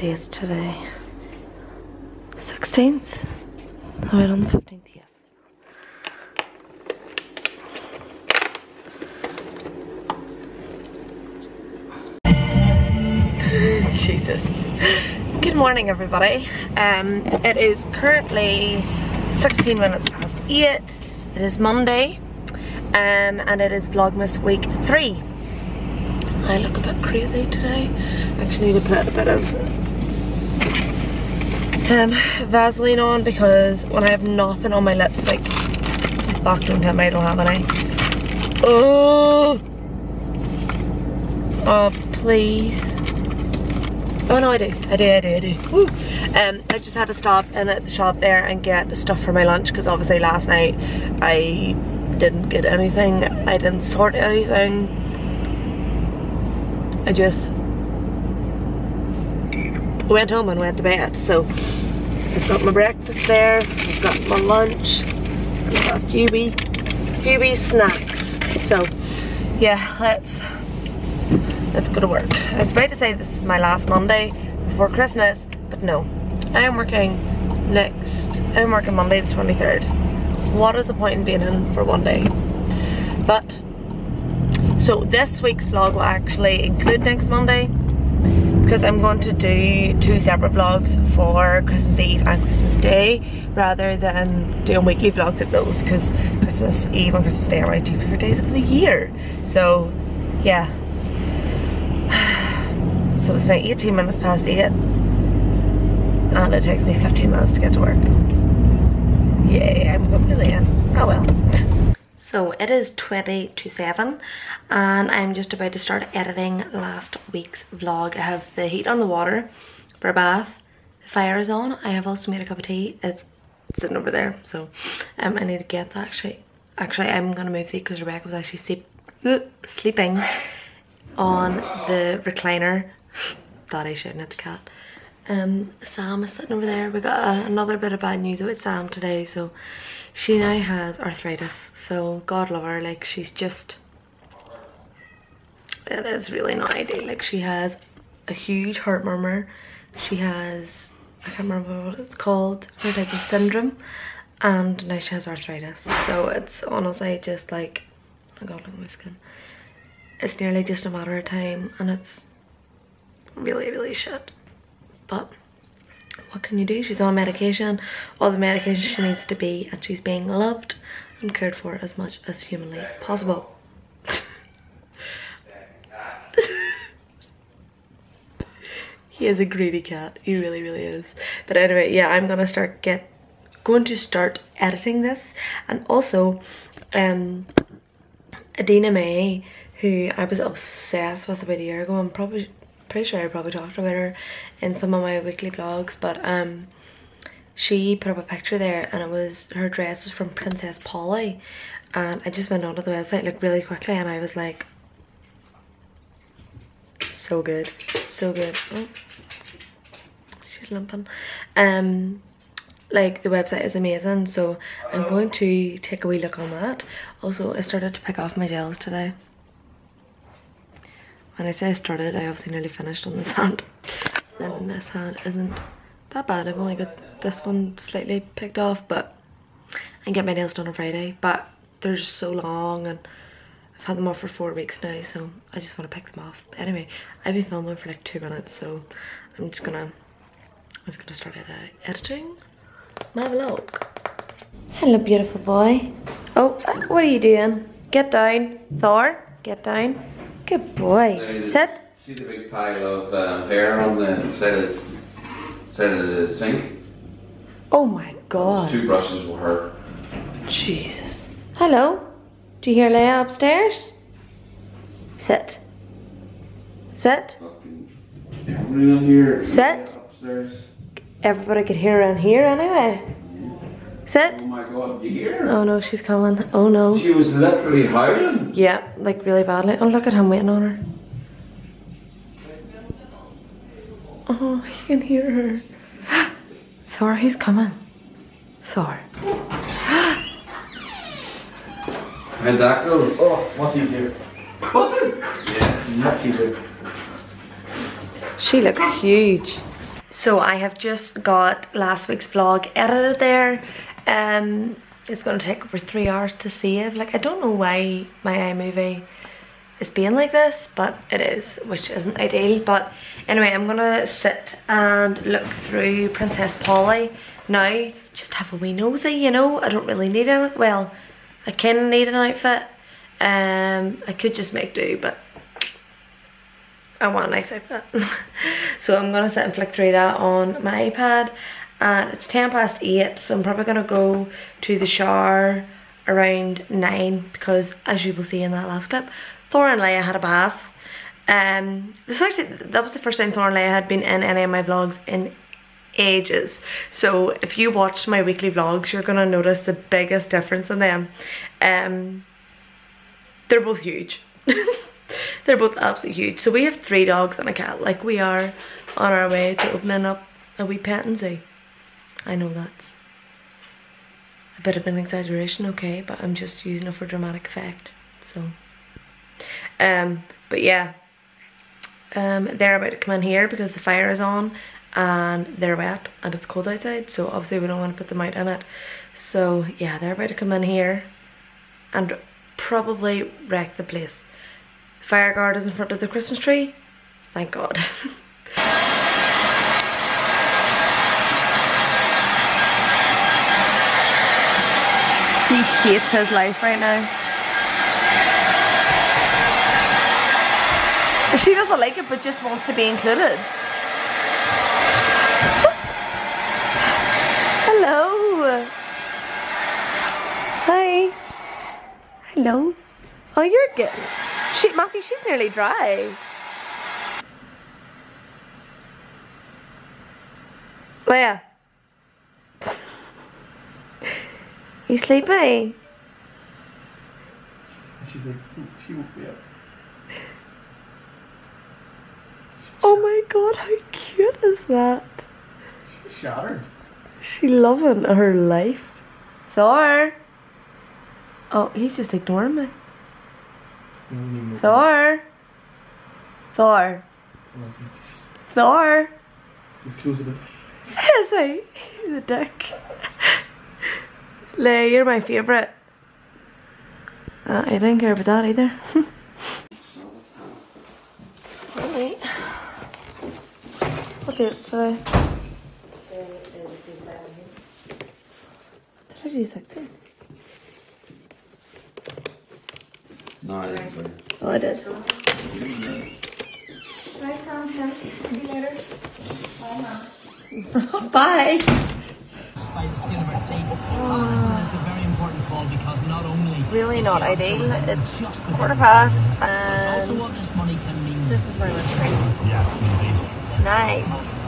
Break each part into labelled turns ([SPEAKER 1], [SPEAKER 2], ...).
[SPEAKER 1] day is today? 16th? Oh, wait, on the 15th, yes. Jesus. Good morning, everybody. Um, it is currently 16 minutes past 8. It is Monday, um, and it is Vlogmas week 3. I look a bit crazy today. I actually need to put a bit of um, Vaseline on because when I have nothing on my lips, like vacuum time, I don't have any. Oh! Oh, please. Oh no, I do. I do, I do, I do. Woo. Um, I just had to stop in at the shop there and get stuff for my lunch because obviously last night I didn't get anything. I didn't sort anything. I just went home and went to bed. So I've got my breakfast there, I've got my lunch, I've got a few wee, few wee snacks. So yeah, let's let's go to work. I was about to say this is my last Monday before Christmas, but no. I am working next, I'm working Monday the 23rd. What is the point in being in for one day? But, so this week's vlog will actually include next Monday because I'm going to do two separate vlogs for Christmas Eve and Christmas Day rather than doing weekly vlogs of those because Christmas Eve and Christmas Day are my two favorite days of the year. So, yeah, so it's now 18 minutes past 8 and it takes me 15 minutes to get to work. Yay, I'm going to be late. Oh well. So it is 20 to 7 and I'm just about to start editing last week's vlog. I have the heat on the water for a bath. The fire is on. I have also made a cup of tea. It's sitting over there so um, I need to get that actually. Actually I'm going to move the because Rebecca was actually sleep sleeping on the recliner. Daddy shouting at the cat. Um, Sam is sitting over there. We got uh, another bit of bad news about Sam today. So she now has arthritis. So God love her. Like she's just, it is really not ideal. Like she has a huge heart murmur. She has, I can't remember what it's called, her type of syndrome. And now she has arthritis. So it's honestly just like, oh God, look at my skin it's nearly just a matter of time and it's really really shit but what can you do? She's on medication. All the medication she needs to be and she's being loved and cared for as much as humanly possible. He is a greedy cat. He really really is. But anyway yeah i'm gonna start get going to start editing this. And also um adina may who I was obsessed with about a year ago. I'm probably pretty sure I probably talked about her in some of my weekly vlogs, but um, she put up a picture there and it was her dress was from Princess Polly, and I just went onto the website like really quickly and I was like, so good, so good. Oh, she's limping. Um, like the website is amazing so I'm going to take a wee look on that. Also I started to pick off my gels today. When I say I started, I obviously nearly finished on this hand. And this hand isn't that bad. I've only got this one slightly picked off, but I get my nails done on Friday. But they're just so long and I've had them off for four weeks now, so I just want to pick them off. But anyway, I've been filming for like two minutes, so I'm just gonna, I'm just gonna start ed editing my vlog. Hello, beautiful boy. Oh, what are you doing? Get down, Thor. Get down. Good boy. Set.
[SPEAKER 2] See the big pile of um, hair on the side of, the, side of the sink?
[SPEAKER 1] Oh my god.
[SPEAKER 2] Two brushes were her.
[SPEAKER 1] Jesus. Hello? Do you hear Leia upstairs? Sit. Sit.
[SPEAKER 2] Everybody here.
[SPEAKER 1] Sit.
[SPEAKER 2] Upstairs.
[SPEAKER 1] Everybody could hear around here anyway. Sit.
[SPEAKER 2] Oh my god, do you hear her?
[SPEAKER 1] Oh no, she's coming. Oh no.
[SPEAKER 2] She was literally howling.
[SPEAKER 1] Yeah, like really badly. Oh, look at him waiting on her. Oh, I can hear her. Thor, he's coming. Thor.
[SPEAKER 2] How'd that go?
[SPEAKER 3] Oh, much easier.
[SPEAKER 2] Was it?
[SPEAKER 3] Yeah, much easier.
[SPEAKER 1] She looks huge. So I have just got last week's vlog edited there. Um, it's to take over three hours to save. Like, I don't know why my iMovie is being like this, but it is, which isn't ideal. But anyway, I'm to sit and look through Princess Polly now. Just have a wee nosy, you know. I don't really need it. Well, I can need an outfit. Um, I could just make do, but I want a nice outfit. so I'm gonna sit and flick through that on my iPad. And it's 10 past 8, so I'm probably gonna go to the shower around 9 because as you will see in that last clip, Thor and Leia had a bath. Um, this actually, that was the first time Thor and Leia had been in any of my vlogs in ages. So if you watch my weekly vlogs, you're gonna notice the biggest difference in them. Um, they're both huge. They're both absolutely huge. So we have three dogs and a cat. Like we are on our way to opening up a wee petting zoo. I know that's a bit of an exaggeration, okay, but I'm just using it for dramatic effect. So, um, but yeah, um, they're about to come in here because the fire is on and they're wet and it's cold outside. So obviously we don't want to put them out in it. So yeah, they're about to come in here and probably wreck the place. Fire guard is in front of the Christmas tree. Thank God. he hates his life right now. She doesn't like it but just wants to be included. Hello. Hi. Hello. Oh, you're good. She, Matthew, she's nearly dry. Where? You sleepy?
[SPEAKER 3] She's like, she woke me up.
[SPEAKER 1] Oh my god, how cute is that?
[SPEAKER 3] She's shattered.
[SPEAKER 1] She loving her life. Thor! Oh, he's just ignoring me. Thor! Thor! Thor!
[SPEAKER 3] He's close his
[SPEAKER 1] Says he. He's a dick. Lay, you're my favourite. Uh, I didn't care about that either. Alright. What day is today? Did I do 16?
[SPEAKER 2] No, I didn't say.
[SPEAKER 1] Oh, I did.
[SPEAKER 4] Bye, Sam. See you later. Bye, Mom.
[SPEAKER 1] Bye!
[SPEAKER 5] By the skin of our teeth. Obviously, this is a very important call because not only
[SPEAKER 1] Really not
[SPEAKER 5] the answer
[SPEAKER 1] ideal. It's
[SPEAKER 5] just within
[SPEAKER 1] quarter
[SPEAKER 5] the
[SPEAKER 1] past
[SPEAKER 5] It's also
[SPEAKER 1] and
[SPEAKER 5] what this money can mean.
[SPEAKER 1] this is my lunch break.
[SPEAKER 5] yeah, indeed.
[SPEAKER 1] Nice.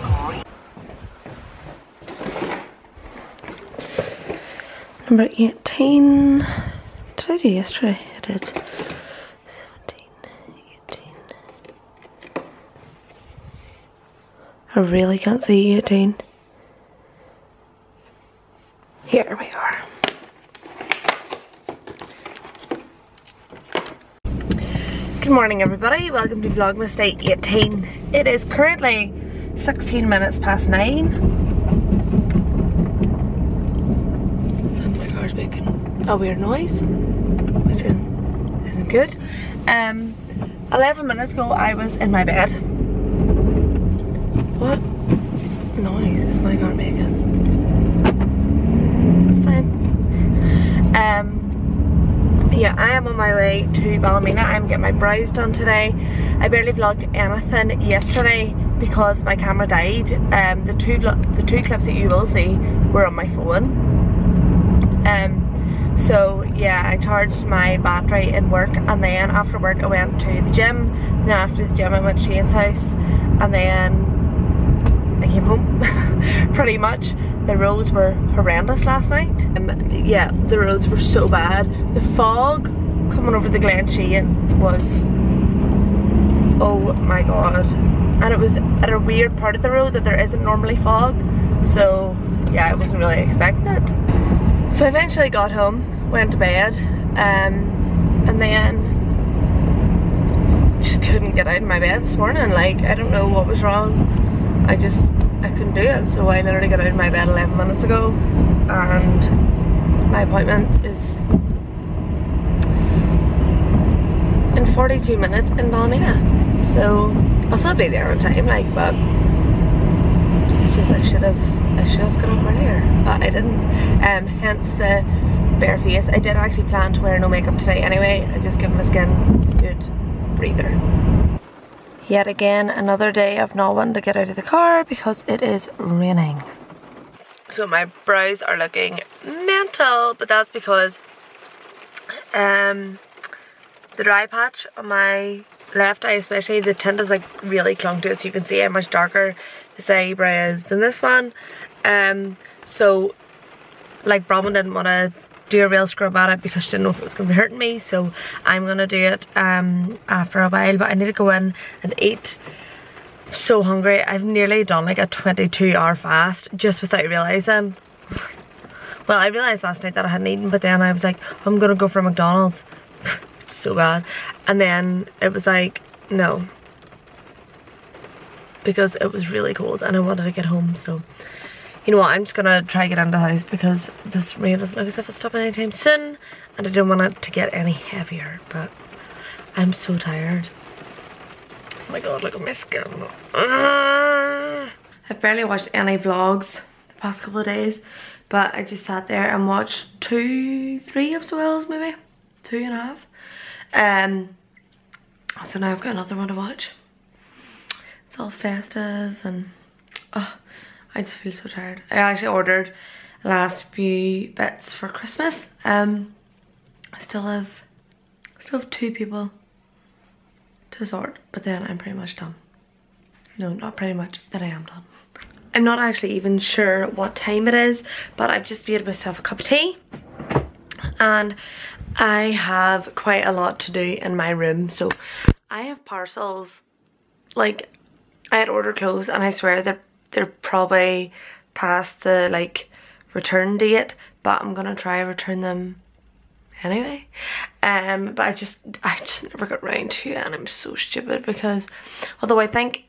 [SPEAKER 1] Number 18. Did I do yesterday? I did. 17, 18. I really can't see 18. Here we are. Good morning everybody, welcome to Vlogmas Day 18. It is currently 16 minutes past 9. And my car's making a weird noise, which isn't, isn't good. Um, 11 minutes ago I was in my bed. What noise is my car making? It's fine. Um, yeah, I am on my way to Ballymena. I'm getting my brows done today. I barely vlogged anything yesterday because my camera died. Um, the two the two clips that you will see were on my phone. Um, so yeah, I charged my battery in work, and then after work I went to the gym. Then after the gym I went to Shane's house, and then I came home. Pretty much. The roads were horrendous last night. Um, yeah, the roads were so bad. The fog coming over the Glenshane was oh my god. And it was at a weird part of the road that there isn't normally fog. So yeah, I wasn't really expecting it. So I eventually got home, went to bed, um, and then just couldn't get out of my bed this morning. Like, I don't know what was wrong. I just I couldn't do it. So I literally got out of my bed 11 minutes ago and my appointment is in 42 minutes in Ballymena. So I'll still be there on time, like, but it's just I should have I should have got up earlier, but I didn't. Um, hence the bare face. I did actually plan to wear no makeup today anyway. I just give my skin a good breather. Yet again, another day of not wanting to get out of the car because it is raining. So my brows are looking mental, but that's because um, the dry patch on my left eye especially, the tint is like really clung to it so you can see how much darker this eyebrow is than this one. Um, so like Bronwyn didn't want to do a real scrub at it because she didn't know if it was going to be hurting me so I'm going to do it um, after a while but I need to go in and eat. I'm so hungry. I've nearly done like a 22 hour fast just without realising well I realised last night that I hadn't eaten but then I was like I'm going to go for McDonald's. So bad. And then it was like no. Because it was really cold and I wanted to get home so you know what, I'm just gonna try get into the house because this rain doesn't look as if it's stopping anytime soon and I don't want it to get any heavier, but I'm so tired. Oh my god, look at my skin. Ah. I've barely watched any vlogs the past couple of days, but I just sat there and watched two, three of Zoella's maybe, two and a half. Um, so now I've got another one to watch. It's all festive and, oh, I just feel so tired. I actually ordered last few bits for Christmas. Um, I still have, still have two people to sort, but then I'm pretty much done. No, not pretty much, but I am done. I'm not actually even sure what time it is, but I've just made myself a cup of tea. And I have quite a lot to do in my room. So I have parcels, like I had ordered clothes and I swear they're they're probably past the like return date but I'm gonna try and return them anyway. Um but I just I just never got round to it and I'm so stupid because although I think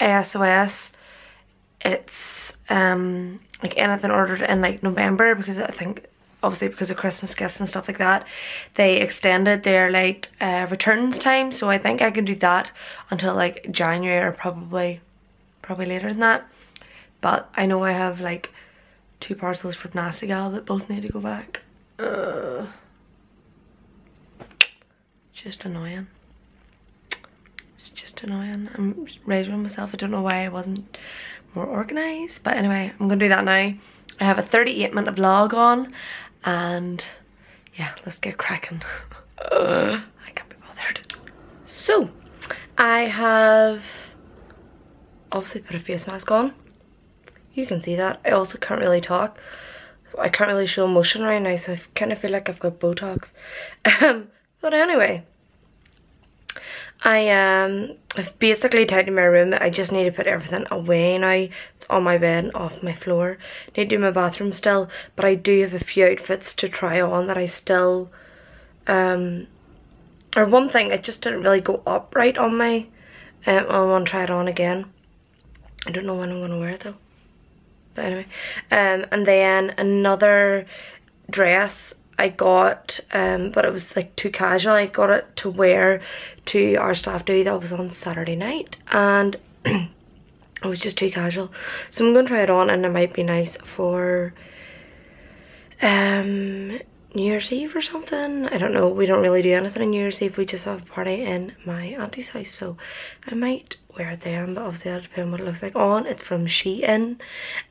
[SPEAKER 1] ASOS it's um like anything ordered in like November because I think obviously because of Christmas gifts and stuff like that they extended their like uh, returns time. So I think I can do that until like January or probably probably later than that but I know I have like two parcels from Nasty Gal that both need to go back. Uh, just annoying. It's just annoying. I'm raising myself. I don't know why I wasn't more organised. But anyway, I'm going to do that now. I have a 38 minute vlog on and yeah, let's get cracking. Uh, I can't be bothered. So, I have obviously put a face mask on you can see that. I also can't really talk. I can't really show emotion right now, so I kind of feel like I've got Botox. Um, but anyway, I um, I've basically tidied my room. I just need to put everything away now. It's on my bed and off my floor. I need to do my bathroom still, but I do have a few outfits to try on that I still, um, or one thing, it just didn't really go up right on my, um, I want to try it on again. I don't know when I'm going to wear it though but anyway um and then another dress I got um but it was like too casual. I got it to wear to our staff day that was on Saturday night and it was just too casual. So I'm gonna try it on and it might be nice for um New Year's Eve or something. I don't know. We don't really do anything on New Year's Eve. We just have a party in my auntie's house. So I might wear them. But obviously that'll depend what it looks like on. It's from Shein.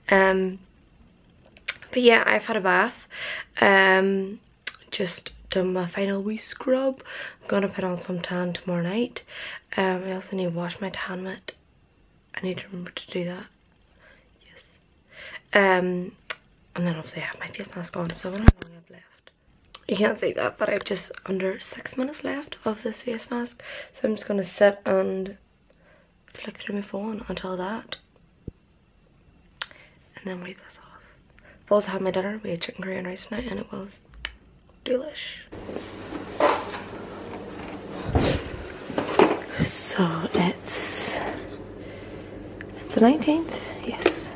[SPEAKER 1] Um, but yeah, I've had a bath. Um, just done my final wee scrub. I'm going to put on some tan tomorrow night. Um, I also need to wash my tan mitt. I need to remember to do that. Yes. Um, and then obviously I have my face mask on. So I don't know how long I've left. You can't see that, but I've just under six minutes left of this face mask. So I'm just going to sit and flick through my phone until that. And then wipe this off. I've also had my dinner. We had chicken curry and rice tonight and it was delish. So it's, it's the 19th? Yes.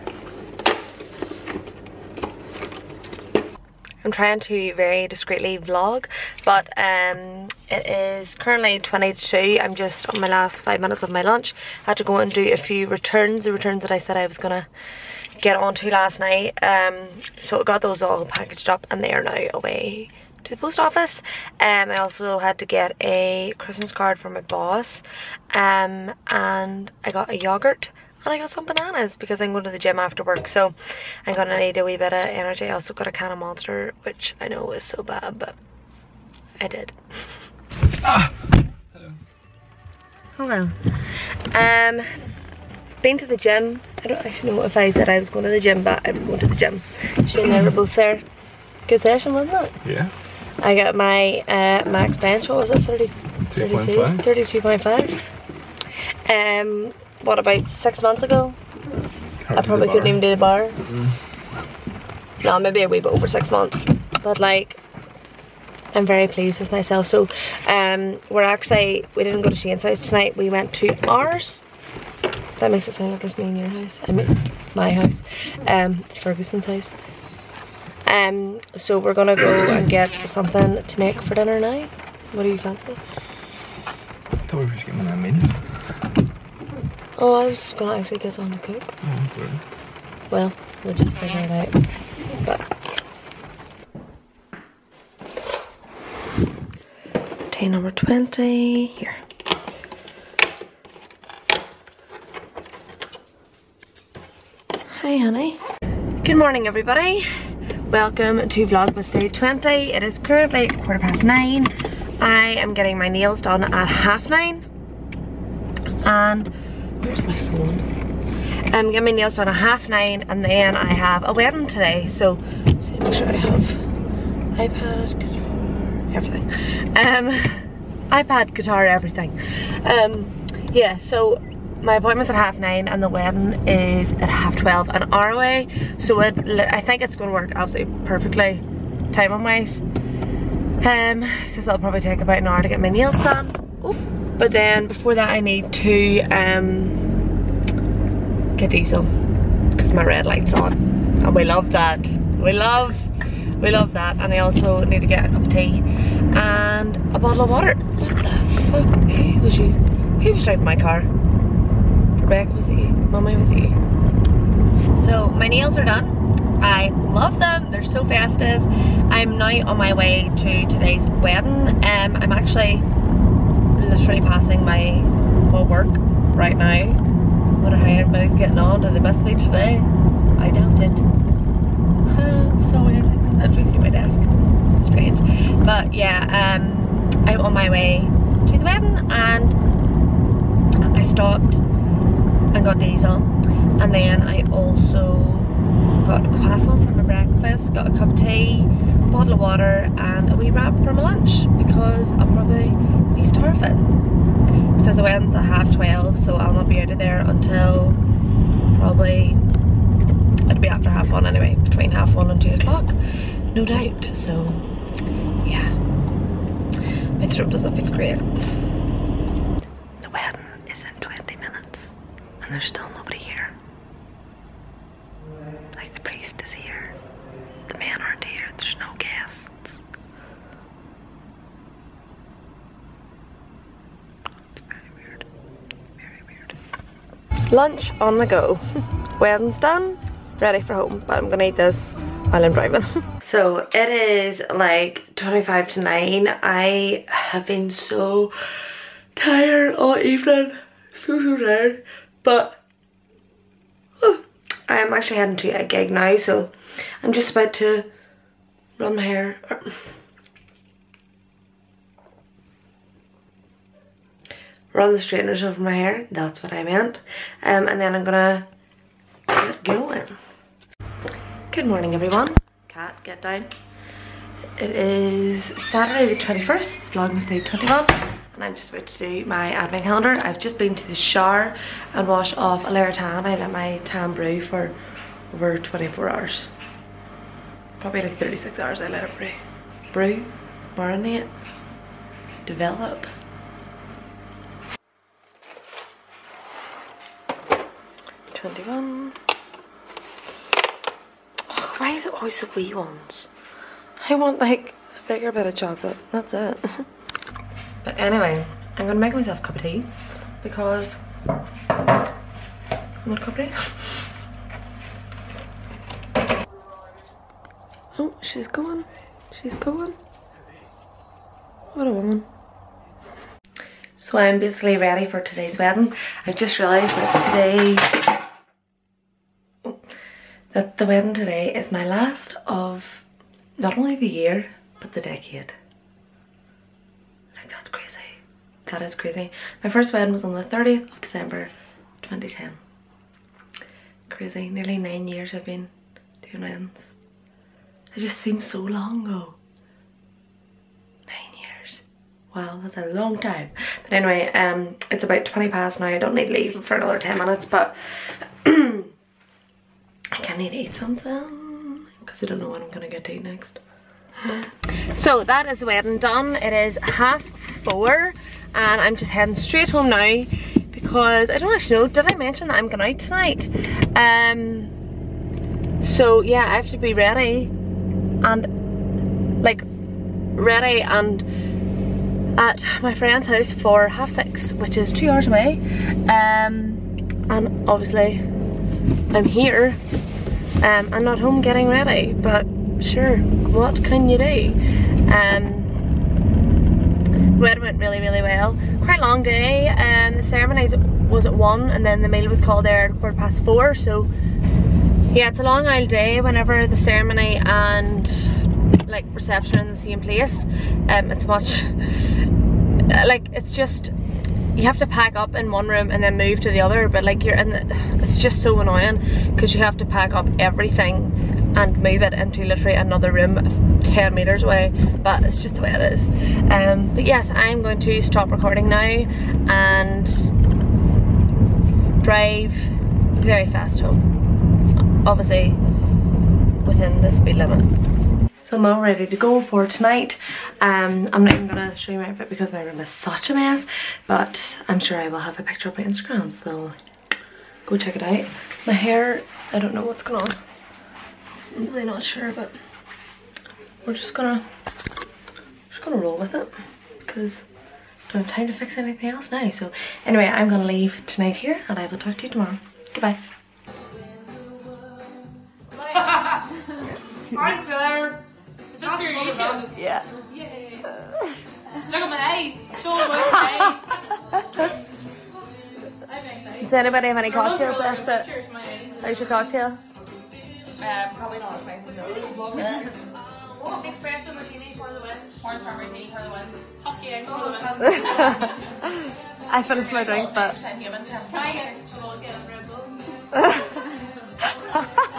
[SPEAKER 1] I'm trying to very discreetly vlog, but um, it is currently 20 to 2. I'm just on my last five minutes of my lunch. I had to go and do a few returns, the returns that I said I was gonna get onto last night. Um, so I got those all packaged up and they are now away to the post office. Um, I also had to get a Christmas card for my boss um, and I got a yogurt and I got some bananas because I'm going to the gym after work so I'm gonna need a wee bit of energy. I also got a can of monster which I know is so bad but I did. Hello. hello Um, been to the gym. I don't actually know if I said I was going to the gym but I was going to the gym. Shane and I were both there. Good session wasn't it?
[SPEAKER 6] Yeah.
[SPEAKER 1] I got my uh, max bench, what was it, 30, 32?
[SPEAKER 6] 2.5.
[SPEAKER 1] 32.5. Um, what about six months ago?
[SPEAKER 6] Can't
[SPEAKER 1] I probably couldn't even do the bar. No, maybe a wee bit over six months. But like, I'm very pleased with myself. So, um, we're actually, we didn't go to Shane's house tonight. We went to ours. That makes it sound like it's me in your house. I mean, my house. Um, Ferguson's house. Um, so we're gonna go and get something to make for dinner now. What do you fancy?
[SPEAKER 6] I thought we were just getting our meals.
[SPEAKER 1] Oh, I was just gonna actually get something to cook.
[SPEAKER 6] Oh, that's alright.
[SPEAKER 1] Well, we'll just figure it out. But tea number 20 here. Hi honey. Good morning everybody. Welcome to Vlogmas Day 20. It is currently quarter past nine. I am getting my nails done at half nine. And where's my phone? I'm getting my nails done at half nine and then I have a wedding today. So, make sure I have iPad, guitar, everything. Um, iPad, guitar, everything. Um, yeah, so my appointment's at half nine and the wedding is at half 12 an hour away. So it, I think it's going to work absolutely perfectly timing wise. Um, because it'll probably take about an hour to get my nails done. But then before that I need to um, get diesel because my red light's on. And we love that. We love we love that. And I also need to get a cup of tea and a bottle of water. What the fuck? Who was you who was driving my car? Rebecca was you? Mummy was you? So my nails are done. I love them. They're so festive. I'm now on my way to today's wedding. Um, I'm actually literally passing my, my work right now wonder how everybody's getting on. Did they miss me today? I doubt it. so weird. I'm facing my desk. Strange. But yeah, um, I'm on my way to the wedding and I stopped and got diesel. And then I also got a croissant for my breakfast, got a cup of tea, bottle of water and a wee wrap for my lunch because I'll probably be starving. Because the wedding's at half 12 so I'll not be out of there until probably it'll be after half one anyway between half one and two o'clock no doubt. So yeah. My throat doesn't feel great. The wedding is in 20 minutes and there's still nobody here like the priest is here the men aren't here there's no guests It's very weird. Very weird. Lunch on the go. Wedding's done. Ready for home. But I'm gonna eat this while I'm driving. so it is like 25 to 9. I have been so tired all evening. So so tired. But oh, I am actually heading to a gig now. So I'm just about to run my hair. run the straighteners over my hair. That's what I meant. Um, and then I'm gonna get going. Good morning, everyone. Cat, get down. It is Saturday the 21st, it's Vlogmas Day 21, and I'm just about to do my advent calendar. I've just been to the shower and washed off a layer of tan. I let my tan brew for over 24 hours. Probably like 36 hours I let it brew. Brew, marinate, develop. Twenty-one. Oh, why is it always the wee ones? I want like a bigger bit of chocolate. That's it. but anyway, I'm gonna make myself a cup of tea because I want a cup of tea. Oh, she's going. She's going. What a woman. So I'm basically ready for today's wedding. I've just realised that today, that the wedding today is my last of not only the year, but the decade. Like that's crazy. That is crazy. My first wedding was on the 30th of December 2010. Crazy. Nearly nine years I've been doing weddings. It just seems so long ago. Nine years. Wow, that's a long time. But anyway, um, it's about 20 past now. I don't need to leave for another 10 minutes, but I need to eat something because I don't know what I'm gonna get to eat next. So that is the wedding done. It is half four and I'm just heading straight home now because I don't actually know, did I mention that I'm going out tonight? Um, so yeah, I have to be ready and like ready and at my friend's house for half six, which is two hours away. Um, and obviously I'm here. Um, I'm not home getting ready, but sure, what can you do? Um, the wedding went really, really well. Quite a long day. Um, the ceremony was at one, and then the meal was called there at quarter past four. So yeah, it's a long old day whenever the ceremony and like reception in the same place. Um, it's much like it's just you have to pack up in one room and then move to the other. But like you're in the, it's just so annoying because you have to pack up everything and move it into literally another room 10 meters away but it's just the way it is um, but yes I'm going to stop recording now and drive very fast home obviously within the speed limit so I'm all ready to go for tonight um, I'm not even gonna show you my outfit because my room is such a mess but I'm sure I will have a picture up my Instagram so go check it out my hair I don't know what's going on I'm really not sure, but we're just gonna just gonna roll with it because I don't have time to fix anything else now. So anyway, I'm gonna leave tonight here and I will talk to you tomorrow. Goodbye.
[SPEAKER 7] Hi Claire. Is this for your YouTube?
[SPEAKER 1] Yeah.
[SPEAKER 7] Look at my eyes. Show them my eyes.
[SPEAKER 1] Does anybody have any cocktails left? That,
[SPEAKER 7] Cheers, my eyes.
[SPEAKER 1] how's your cocktail?
[SPEAKER 7] Um, probably not as nice as those. Love it. Espresso martini for the win. Cornstarch martini for the win. Husky eggs for the win.
[SPEAKER 1] I finished my drink, but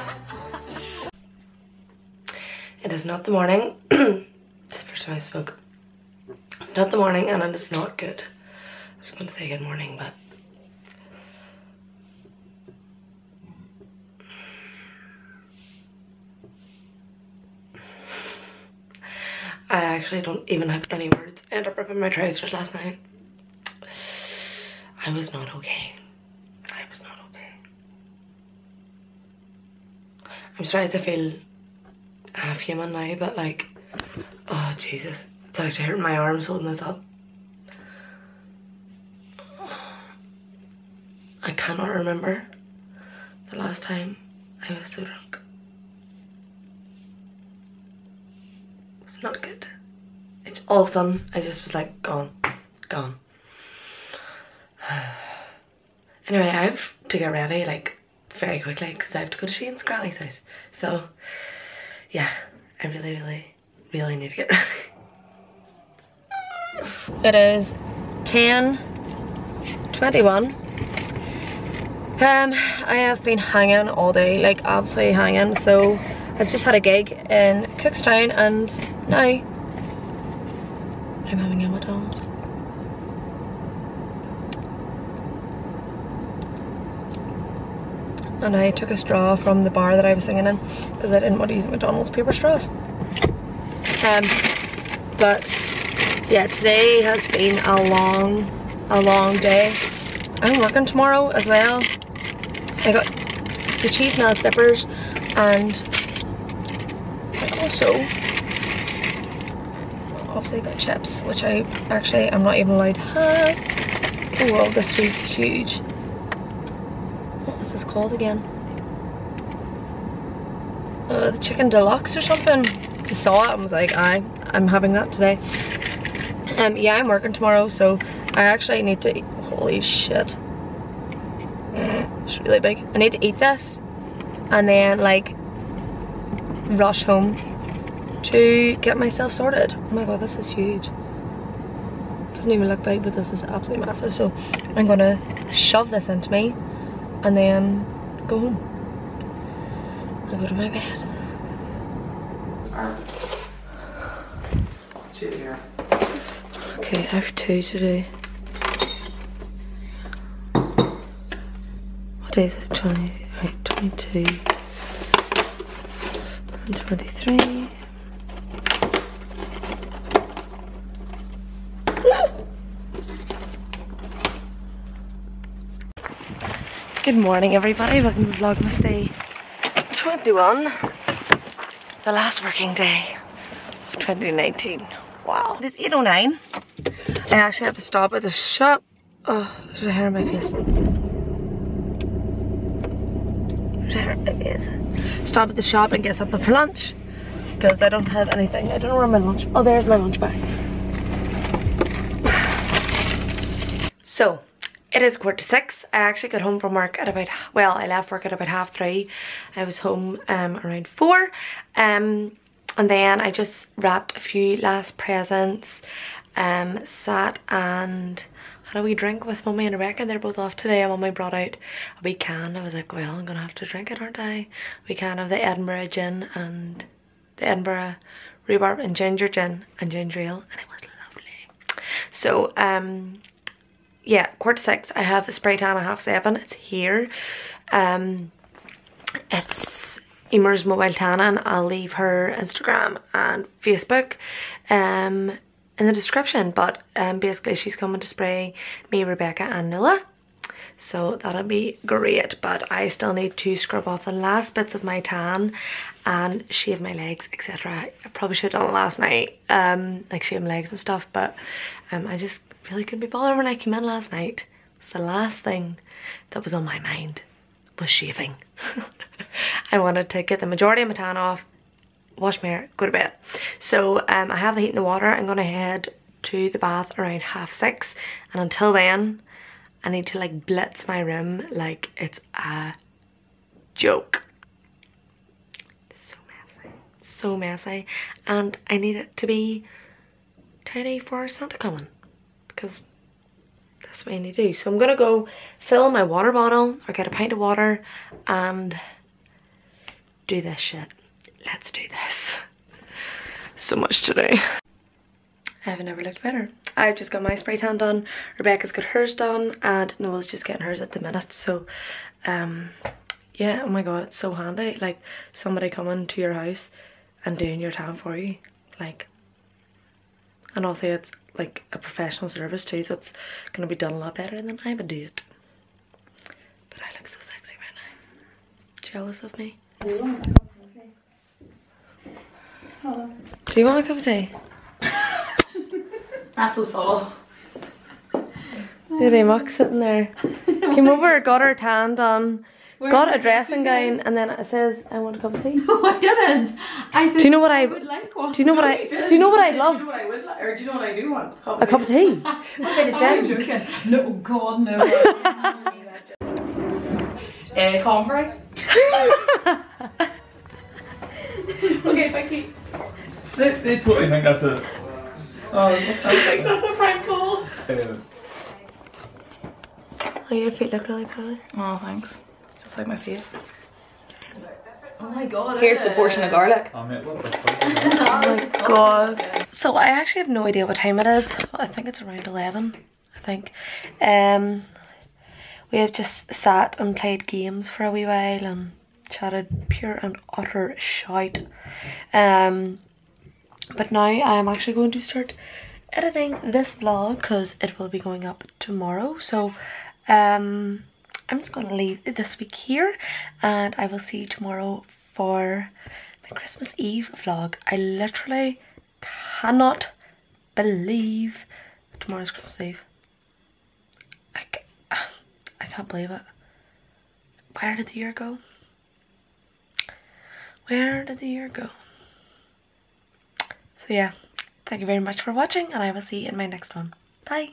[SPEAKER 1] it is not the morning. the first time I spoke. It's not the morning and it is not good. I was going to say good morning, but I actually don't even have any words. I ended up ripping my trousers last night. I was not okay. I was not okay. I'm surprised I feel half human now, but like, oh Jesus, it's actually hurting my arms holding this up. I cannot remember the last time I was so drunk. It's not good. It's all of a sudden, I just was like, gone, gone. anyway, I have to get ready like very quickly because I have to go to Shane's granny's house. So, yeah, I really, really, really need to get ready. It is 10 21. Um, I have been hanging all day, like absolutely hanging. So I've just had a gig in Cookstown and now I'm having a McDonald's. And I took a straw from the bar that I was singing in because I didn't want to use McDonald's paper straws. Um, but yeah, today has been a long, a long day. I'm working tomorrow as well. I got the cheese melt dippers and I also obviously got chips, which I actually I'm not even allowed to have. Oh this is huge. Called again? Uh, the chicken deluxe or something. Just saw it and was like, I, I'm having that today. Um, yeah, I'm working tomorrow, so I actually need to eat. Holy shit. It's really big. I need to eat this and then like rush home to get myself sorted. Oh my god, this is huge. Doesn't even look big, but this is absolutely massive. So I'm gonna shove this into me and then go home. I go to my bed. Okay, I have two to do. Is it? 20, right, 22 and 23. Good morning everybody, welcome to Vlogmas Day 21. The last working day of 2019. Wow. It is 8.09. I actually have to stop at the shop. Oh, there's a hair in my face. There's a hair in my face. Stop at the shop and get something for lunch. Because I don't have anything. I don't know where my lunch. Oh, there's my lunch bag. So, it is quarter to six. I actually got home from work at about, well, I left work at about half three. I was home um, around four. Um, and then I just wrapped a few last presents. Um, sat and had a wee drink with mummy and Rebecca. They're both off today. Mummy brought out a wee can. I was like, well, I'm gonna have to drink it, aren't I? We can of the Edinburgh gin and the Edinburgh rhubarb and ginger gin and ginger ale. And it was lovely. So, um, yeah, quarter six. I have a spray tan at half seven. It's here. Um, it's Emer's mobile tan and I'll leave her Instagram and Facebook um, in the description. But um, basically she's coming to spray me, Rebecca and Nilla. So that'll be great. But I still need to scrub off the last bits of my tan and shave my legs, etc. I probably should have done it last night, um, like shave my legs and stuff. But um, I just really couldn't be bothered when I came in last night. It's the last thing that was on my mind was shaving. I wanted to get the majority of my tan off, wash my hair, go to bed. So um, I have the heat in the water. I'm gonna head to the bath around half six. And until then, I need to like blitz my room like it's a joke. So messy, so messy. And I need it to be tidy for Santa coming because that's what I need to do. So I'm gonna go fill my water bottle or get a pint of water and do this shit. Let's do this. So much today. I haven't ever looked better. I've just got my spray tan done, Rebecca's got hers done, and Noel's just getting hers at the minute. So, um, yeah, oh my god, it's so handy. Like, somebody coming to your house and doing your tan for you. Like, and also it's like a professional service too, so it's gonna be done a lot better than I would do it. But I look so sexy right now. Jealous of me? Do you want a cup of tea?
[SPEAKER 7] That's so subtle.
[SPEAKER 1] At Mock sitting there. Came over, got her tan done, got a dressing gown, and then it says, I want a cup of tea.
[SPEAKER 7] No, I didn't. I said
[SPEAKER 1] Do you know what I
[SPEAKER 7] would like one.
[SPEAKER 1] do you know what I do you know what I'd love?
[SPEAKER 7] Do you know what I would like? Or do you know what I do want?
[SPEAKER 1] A cup of tea.
[SPEAKER 7] What about a
[SPEAKER 1] I'm
[SPEAKER 7] joking. No, God, no. uh, Convery. okay, thank you.
[SPEAKER 3] They, they totally think that's a. Oh, what's
[SPEAKER 7] I think that's a prank call.
[SPEAKER 1] Oh, your feet look really pretty.
[SPEAKER 7] Oh, thanks. Just like my face. Oh my god. Here's the portion of garlic.
[SPEAKER 3] oh, mate, what the fuck?
[SPEAKER 1] Oh my god. So I actually have no idea what time it is. I think it's around 11, I think. Um, we have just sat and played games for a wee while and chatted pure and utter shite. Um, but now I'm actually going to start editing this vlog because it will be going up tomorrow. So um, I'm just going to leave this week here and I will see you tomorrow for my Christmas Eve vlog. I literally cannot believe tomorrow's Christmas Eve. I, ca- I can't believe it. Where did the year go? Where did the year go? So yeah, thank you very much for watching and I will see you in my next one. Bye!